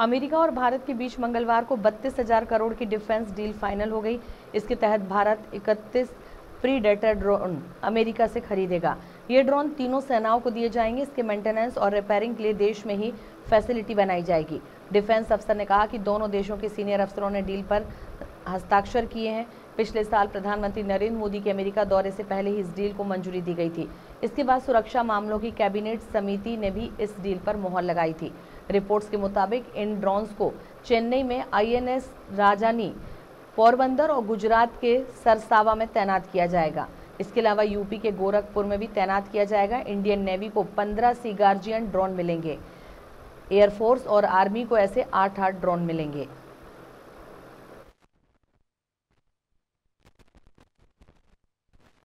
America और भारत के बीच मंगलवार को बत्तीस हज़ार करोड़ की डिफेंस डील फाइनल हो गई। इसके तहत भारत इकतीस प्रीडेटर ड्रोन अमेरिका से खरीदेगा। ये ड्रोन तीनों सेनाओं को दिए जाएँगे। इसके मेंटेनेंस और रिपेयरिंग के लिए देश में ही फैसिलिटी बनाई जाएगी। डिफेंस अफसर ने कहा कि दोनों देशों के सीनियर अफसरों ने डील पर हस्ताक्षर किए हैं। पिछले साल प्रधानमंत्री नरेंद्र मोदी के अमेरिका दौरे से पहले ही इस डील को मंजूरी दी गई थी। इसके बाद सुरक्षा मामलों की कैबिनेट समिति ने भी इस डील पर मोहर लगाई थी। रिपोर्ट्स के मुताबिक इन ड्रोन्स को चेन्नई में आईएनएस राजानी पोरबंदर और गुजरात के सरसावा में तैनात किया जाएगा। इसके अलावा यूपी के गोरखपुर में भी तैनात किया जाएगा। इंडियन नेवी को 15 सी गार्जियन ड्रोन मिलेंगे। एयरफोर्स और आर्मी को ऐसे आठ आठ ड्रोन मिलेंगे।